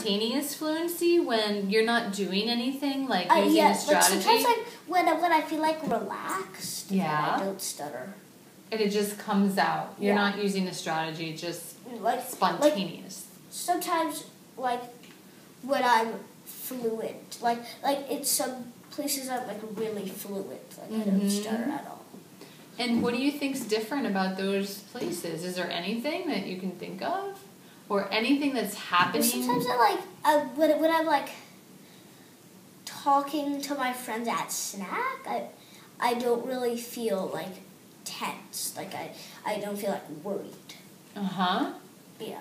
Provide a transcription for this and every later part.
spontaneous fluency when you're not doing anything like Uh, using yeah, a strategy like sometimes like when I- when I feel like relaxed, Yeah. I don't stutter. and it just comes out. You're Yeah. not using a strategy, just Like spontaneous. Like, sometimes like when I'm fluent, like like in some places I'm like really fluent, like I don't Mhm. stutter at all. and what do you think's different about those places? Is there anything that you can think of, or anything that's happening? sometimes I like I, when when I'm like talking to my friends at snack, I I don't really feel like tense. Like I I don't feel like worried. Uh huh. Yeah,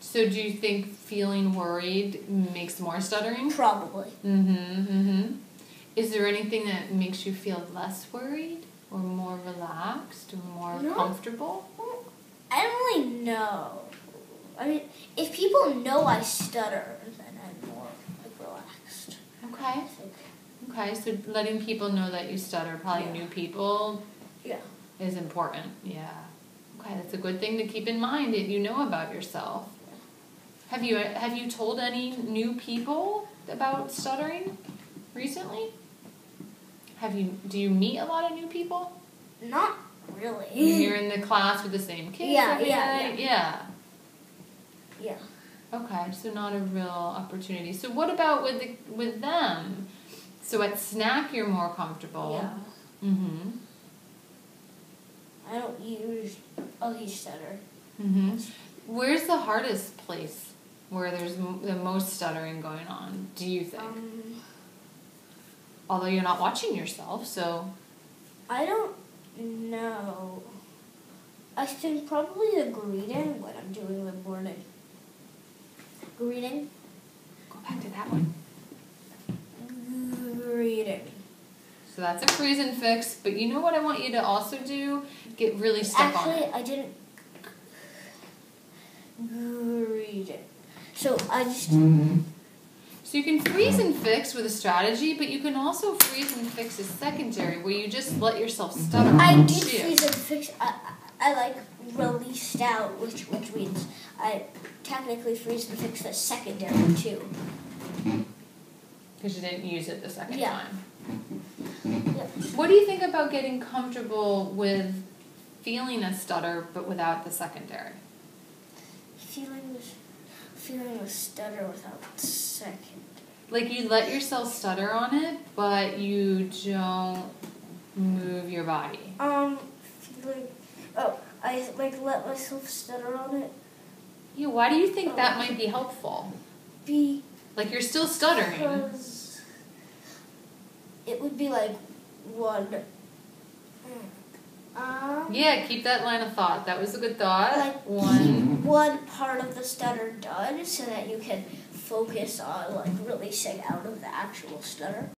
So do you think feeling worried makes more stuttering? probably. Mm-hmm. Mm-hmm. Is there anything that makes you feel less worried or more relaxed or more No. comfortable? I don't really know. I mean, if people know I stutter, then I'm more like relaxed. Okay. Okay. So letting people know that you stutter, probably Yeah. new people, Yeah. is important. Yeah. Okay, that's a good thing to keep in mind that you know about yourself. Have you have you told any new people about stuttering recently? Have you do you meet a lot of new people? Not really. You're in the class with the same kids Yeah, every yeah. Yeah. Yeah. Okay, so not a real opportunity. So what about with the, with them? So at snack you're more comfortable. Yeah. Mhm. I don't use. Oh, he stutter. Mhm. Where's the hardest place where there's m- the most stuttering going on? Do you think? Um, Although you're not watching yourself, so I don't know. I think probably the greeting when I'm doing the morning. Greeting. go back to that one. Greeting. So that's a freeze and fix. But you know what I want you to also do? Get really stuck on Actually, it. I didn't. Greeting. So I just. Mm-hmm. So you can freeze and fix with a strategy, but you can also freeze and fix as secondary, where you just let yourself stutter. I did freeze and fix. I, I, I like released out, which which means I technically freeze and fix the secondary too. Because you didn't use it the second Yeah. time. Yeah. What do you think about getting comfortable with feeling a stutter but without the secondary? Feeling feeling a stutter without second. Like you let yourself stutter on it, but you don't move your body. Um, feeling. Oh, I like let myself stutter on it. Yeah, why do you think that might be helpful? Be Like you're still stuttering. because it would be like one. Um, Yeah, keep that line of thought. That was a good thought. Like- One. one part of the stutter done so that you can focus on like really releasing out of the actual stutter.